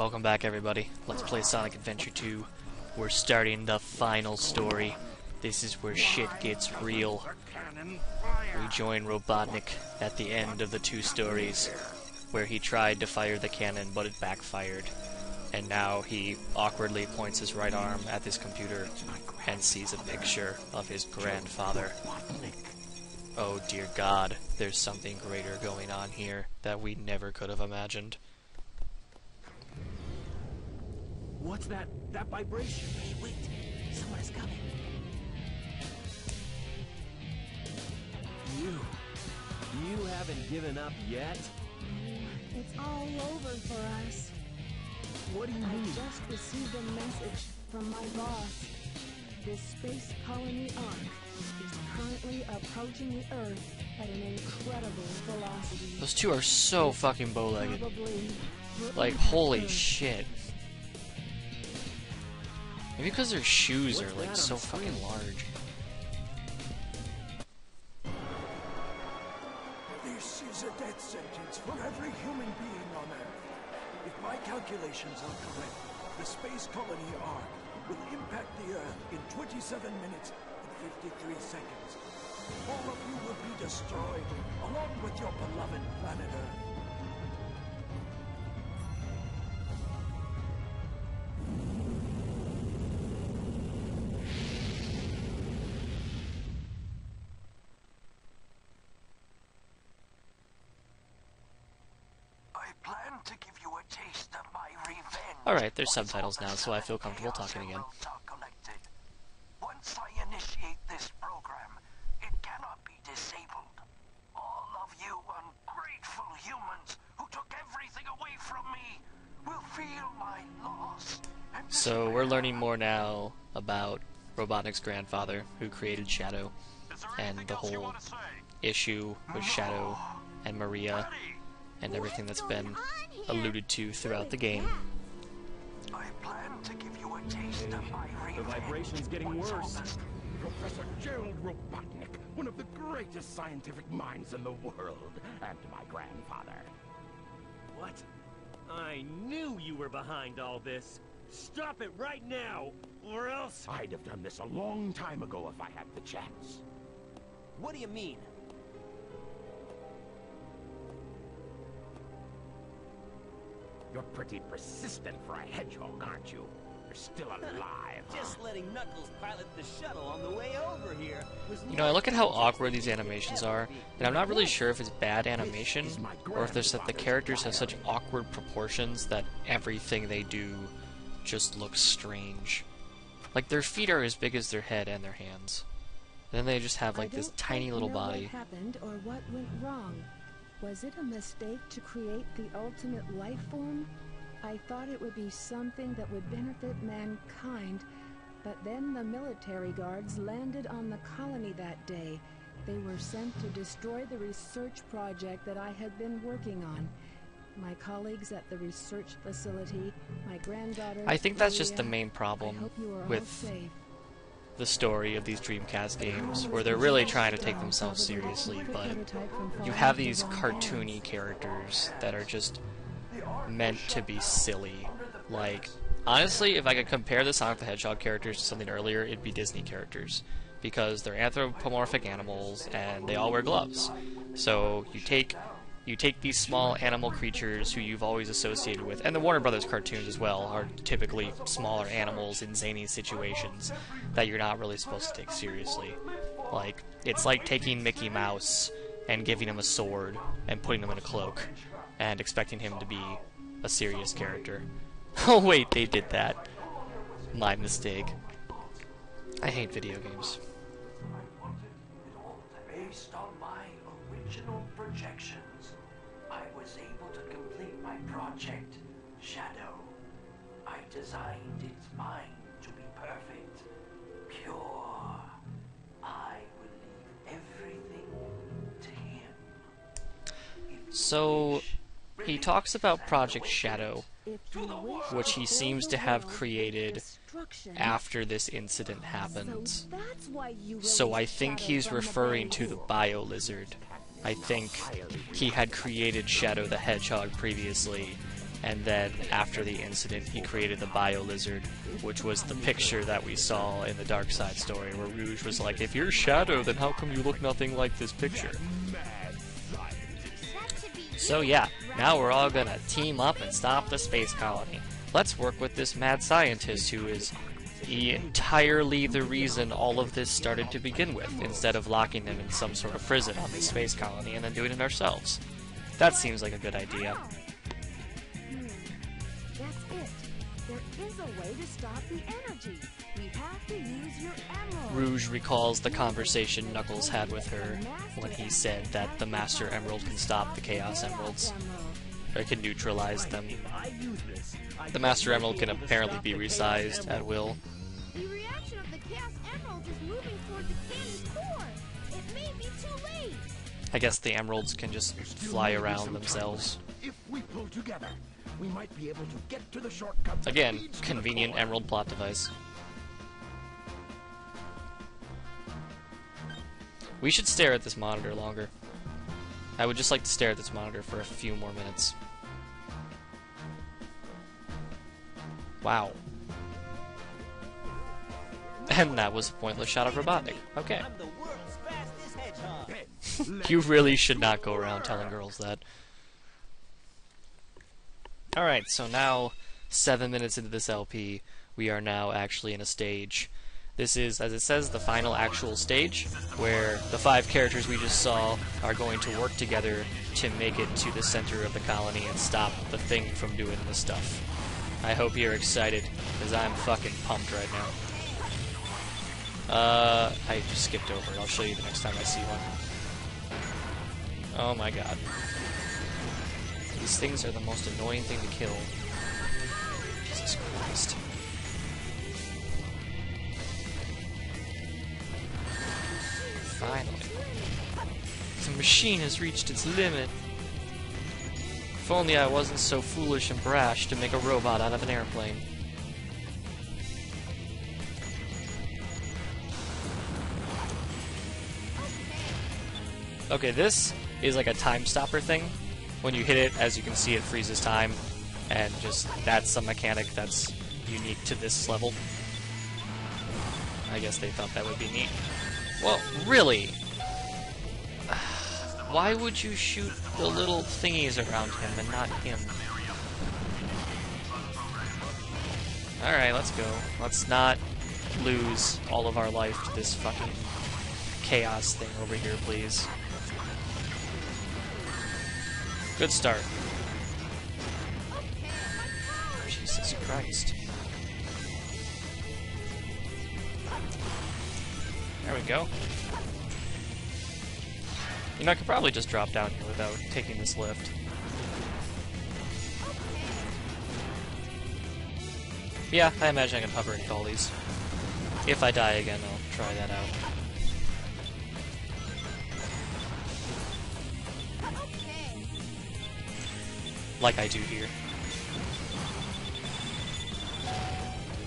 Welcome back, everybody. Let's play Sonic Adventure 2. We're starting the final story. This is where shit gets real. We join Robotnik at the end of the two stories, where he tried to fire the cannon, but it backfired. And now he awkwardly points his right arm at this computer and sees a picture of his grandfather. Oh dear God, there's something greater going on here that we never could have imagined. What's that? That vibration? Wait, wait. Someone is coming. You. You haven't given up yet? Oh, it's all over for us. What do you I mean? I just received a message from my boss. This space colony ARK is currently approaching the Earth at an incredible velocity. Those two are so fucking bow-legged. Like, holy shit. Maybe because their shoes What's are like so fucking large. This is a death sentence for every human being on Earth. If my calculations are correct, the space colony ARK will impact the Earth in 27 minutes and 53 seconds. All of you will be destroyed, along with your beloved planet Earth. To give you a taste of my revenge. Alright, there's subtitles now, so I feel comfortable talking again. emeralds are collected. Once I initiate this program, it cannot be disabled. All of you ungrateful humans who took everything away from me will feel my loss. So we're learning more now about Robotnik's grandfather, who created Shadow, and the whole issue with Shadow and Maria, and everything that's been alluded to throughout the game. I plan to give you a taste of my revenge. The vibration's getting worse. Professor Gerald Robotnik, one of the greatest scientific minds in the world, and my grandfather. What? I knew you were behind all this. Stop it right now, or else. I'd have done this a long time ago if I had the chance. What do you mean? You're pretty persistent for a hedgehog, aren't you? You're still alive. huh? Just letting Knuckles pilot the shuttle on the way over here. was You know, I look at how awkward these animations are, and I'm not really sure if it's bad animation, is my or if there's that the grandfather's characters have such awkward proportions that everything they do just looks strange. Like, their feet are as big as their head and their hands. then they just have, like, this tiny little body. What happened or what went wrong? Was it a mistake to create the ultimate life form? I thought it would be something that would benefit mankind, but then the military guards landed on the colony that day. They were sent to destroy the research project that I had been working on. My colleagues at the research facility, my granddaughter. I think that's just the main problem hope you are all with safe. The story of these Dreamcast games, where they're really trying to take themselves seriously, but you have these cartoony characters that are just meant to be silly. Like, honestly, if I could compare the Sonic the Hedgehog characters to something earlier, it'd be Disney characters. Because they're anthropomorphic animals and they all wear gloves. So you take you take these small animal creatures who you've always associated with, and the Warner Brothers cartoons as well are typically smaller animals in zany situations that you're not really supposed to take seriously. Like, it's like taking Mickey Mouse and giving him a sword and putting him in a cloak and expecting him to be a serious character. oh wait, they did that. My mistake. I hate video games. Project, Shadow. I designed its mind to be perfect, pure. I will leave everything to him. So, he talks about Project. Shadow, which he seems to have created after this incident happened. So I think he's referring to the Bio Lizard. I think he had created Shadow the Hedgehog previously, And then after the incident, he created the Bio Lizard, which was the picture that we saw in the Dark Side story, where Rouge was like, "If you're Shadow, then how come you look nothing like this picture?" So yeah, now we're all gonna team up and stop the space colony. Let's work with this mad scientist who is entirely the reason all of this started to begin with, instead of locking them in some sort of prison on the space colony and then doing it ourselves. That seems like a good idea. Hmm. That's it. There is a way to stop the energy. We have to use your emerald. Rouge recalls the conversation Knuckles had with her when he said that the Master Emerald can stop the Chaos Emeralds, or can neutralize them. If I use this, I The Master Emerald can apparently be resized at will. The reaction of the Chaos Emeralds is moving toward the cannon's core. It may be too late. I guess the emeralds can just fly around themselves. If we pull together, we might be able to get to the shortcut. Again, leads to the convenient emerald plot device. We should stare at this monitor longer. I would just like to stare at this monitor for a few more minutes. Wow. And that was a pointless shot of Robotnik. Okay. I'm the world's fastest hedgehog. Ben, You really should not go around telling girls that. Alright, so now, seven minutes into this LP, we are now actually in a stage. This is, as it says, the final actual stage, where the five characters we just saw are going to work together to make it to the center of the colony and stop the thing from doing the stuff. I hope you're excited, because I'm fucking pumped right now. Uh, I just skipped over it. I'll show you the next time I see one. Oh my god. These things are the most annoying thing to kill. Jesus Christ. Finally. The machine has reached its limit. If only I wasn't so foolish and brash to make a robot out of an airplane. Okay, this is like a time stopper thing. When you hit it, as you can see, it freezes time, and just that's a mechanic that's unique to this level. I guess they thought that would be neat. Well, really? Why would you shoot the little thingies around him and not him? Alright, let's go. Let's not lose all of our life to this fucking chaos thing over here, please. Good start. Jesus Christ. There we go. You know, I could probably just drop down here without taking this lift. Yeah, I imagine I can hover and call these. If I die again, I'll try that out. Like I do here.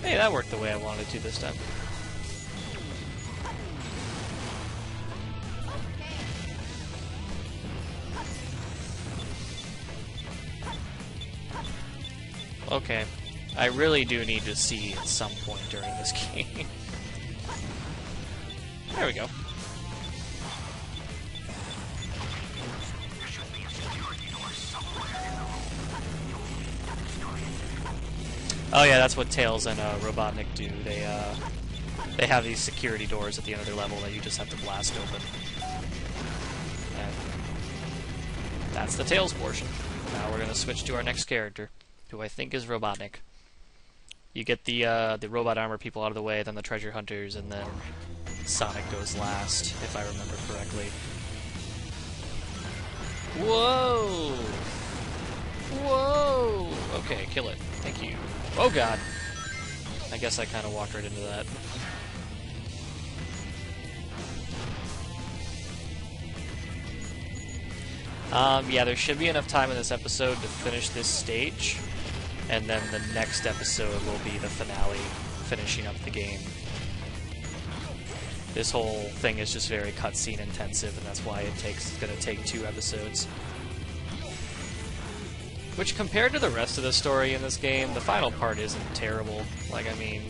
Hey, that worked the way I wanted to this time. Okay. I really do need to see at some point during this game. there we go. Oh yeah, that's what Tails and uh, Robotnik do. They uh, they have these security doors at the end of their level that you just have to blast open. And that's the Tails portion. Now we're gonna switch to our next character, who I think is Robotnik. You get the uh, the robot armor people out of the way, then the treasure hunters, and then Sonic goes last, if I remember correctly. Whoa! Whoa! Okay, kill it. Thank you. Oh god! I guess I kind of walked right into that. Um, yeah, there should be enough time in this episode to finish this stage, and then the next episode will be the finale, finishing up the game. This whole thing is just very cutscene intensive, and that's why it takes it's gonna take two episodes. Which, compared to the rest of the story in this game, the final part isn't terrible. Like, I mean,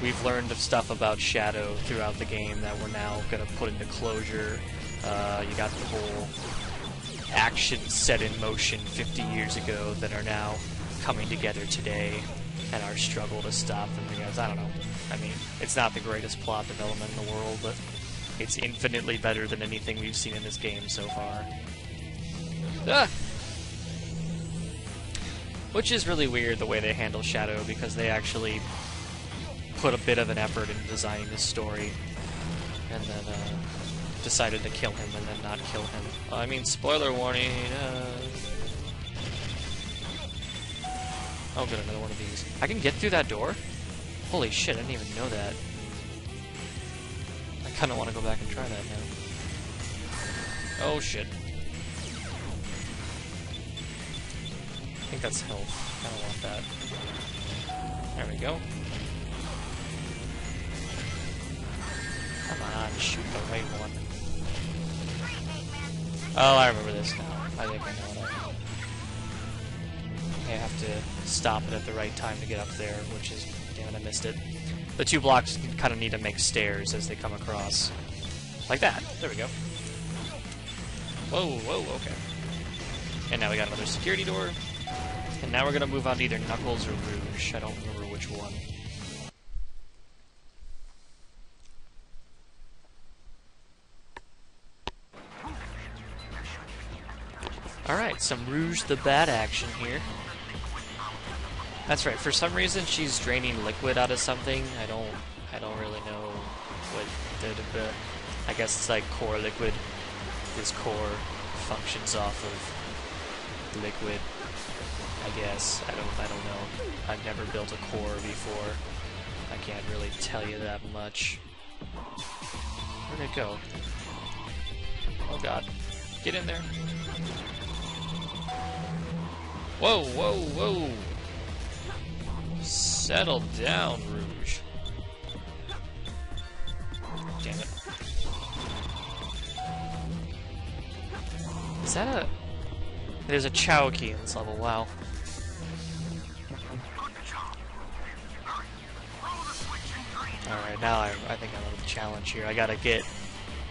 we've learned of stuff about Shadow throughout the game that we're now gonna put into closure. Uh, you got the whole actions set in motion 50 years ago that are now coming together today, and our struggle to stop them. Because I don't know. I mean, it's not the greatest plot development in the world, but it's infinitely better than anything we've seen in this game so far. Ah! Which is really weird the way they handle Shadow because they actually put a bit of an effort in designing this story and then uh, decided to kill him and then not kill him. I mean, spoiler warning. Uh... Oh, good, another one of these. I can get through that door? Holy shit, I didn't even know that. I kind of want to go back and try that now. Oh shit. I think that's health. I don't want that. There we go. Come on, shoot the right one. Oh, I remember this now. I think I know that. I have to stop it at the right time to get up there, which is... Damn it, I missed it. The two blocks kind of need to make stairs as they come across. Like that. There we go. Whoa, whoa, okay. And now we got another security door. And now we're gonna move on to either Knuckles or Rouge. I don't remember which one. Alright, some Rouge the Bat action here. That's right, for some reason she's draining liquid out of something. I don't I don't really know what the, I guess it's like core liquid. This core functions off of liquid. I guess. I don't I don't know. I've never built a core before. I can't really tell you that much. Where'd it go? Oh god. Get in there. Whoa, whoa, whoa! Settle down, Rouge. Damn it. Is that a... There's a Chao key in this level, wow. Alright, now I, I think I know the challenge here. I gotta get...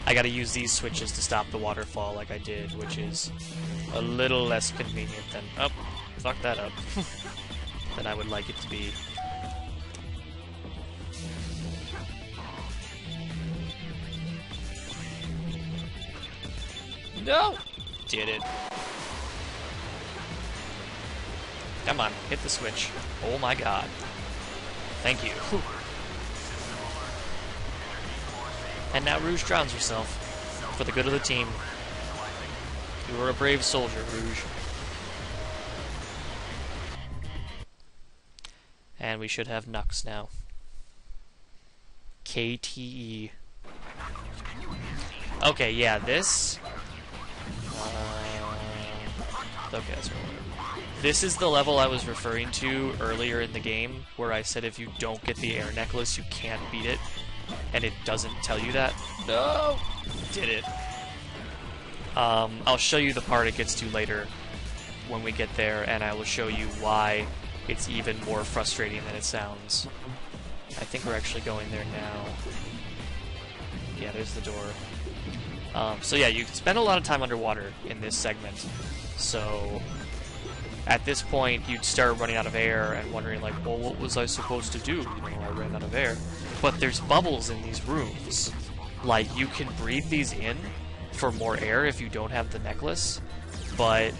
I gotta use these switches to stop the waterfall like I did, which is a little less convenient than... Oh, fuck that up. than I would like it to be. No! Did it. Come on, hit the switch. Oh my god. Thank you. And now Rouge drowns herself. For the good of the team. You were a brave soldier, Rouge. We should have Nux now. KTE. Okay, yeah, this... Uh, okay, that's. This is the level I was referring to earlier in the game, where I said if you don't get the air necklace, you can't beat it. And it doesn't tell you that. No! Did it. Um, I'll show you the part it gets to later when we get there, and I will show you why it's even more frustrating than it sounds. I think we're actually going there now. Yeah, there's the door. Um, so yeah, you spend a lot of time underwater in this segment. So at this point, you'd start running out of air and wondering like, well, what was I supposed to do? You know, I ran out of air. But there's bubbles in these rooms. Like, you can breathe these in for more air if you don't have the necklace. But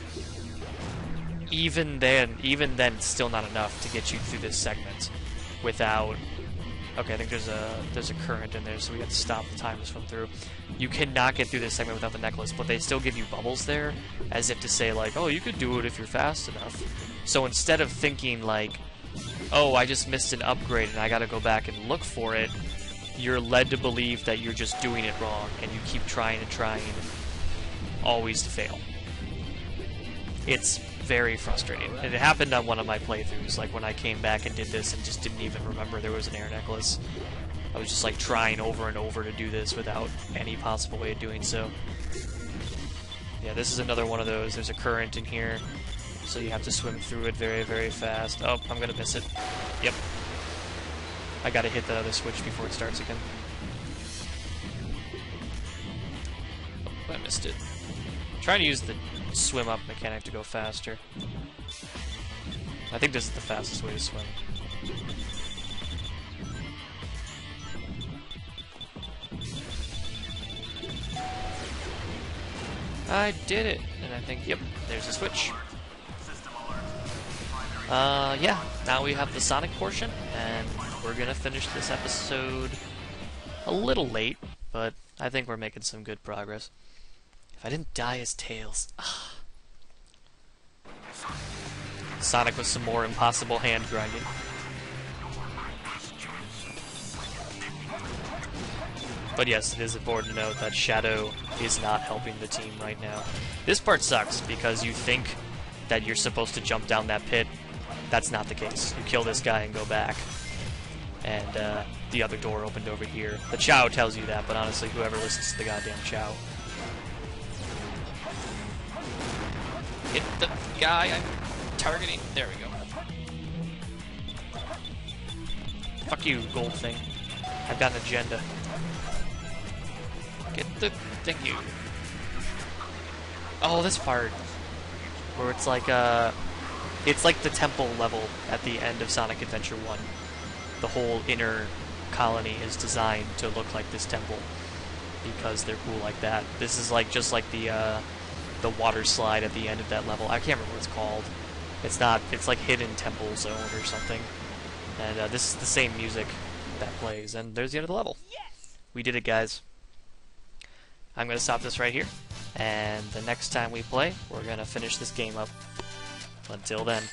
even then, even then, still not enough to get you through this segment without. Okay, I think there's a there's a current in there, so we have to stop the timers from through. You cannot get through this segment without the necklace, but they still give you bubbles there, as if to say like, oh, you could do it if you're fast enough. So instead of thinking like, oh, I just missed an upgrade and I gotta go back and look for it, you're led to believe that you're just doing it wrong, and you keep trying and trying, always to fail. It's very frustrating. It happened on one of my playthroughs, like when I came back and did this and just didn't even remember there was an air necklace. I was just like trying over and over to do this without any possible way of doing so. Yeah, this is another one of those. There's a current in here, so you have to swim through it very, very fast. Oh, I'm gonna miss it. Yep. I gotta hit that other switch before it starts again. Oh, I missed it. I'm trying to use the swim up mechanic to go faster. I think this is the fastest way to swim. I did it! And I think, yep, there's a switch. Uh, yeah, now we have the Sonic portion, and we're gonna finish this episode a little late, but I think we're making some good progress. If I didn't die as Tails. Sonic with some more impossible hand grinding. But yes, it is important to note that Shadow is not helping the team right now. This part sucks because you think that you're supposed to jump down that pit. That's not the case. You kill this guy and go back. And uh, the other door opened over here. The Chao tells you that, but honestly, whoever listens to the goddamn Chao. Hit the guy I'm targeting. There we go. Fuck you, gold thing. I've got an agenda. Get the thank you. Oh, this part where it's like uh, it's like the temple level at the end of Sonic Adventure One. The whole inner colony is designed to look like this temple because they're cool like that. This is like just like the uh, the water slide at the end of that level. I can't remember what it's called. It's not. It's like Hidden Temple Zone or something. And uh, this is the same music that plays. And there's the end of the level. Yes! We did it, guys. I'm going to stop this right here. And the next time we play, we're going to finish this game up. Until then.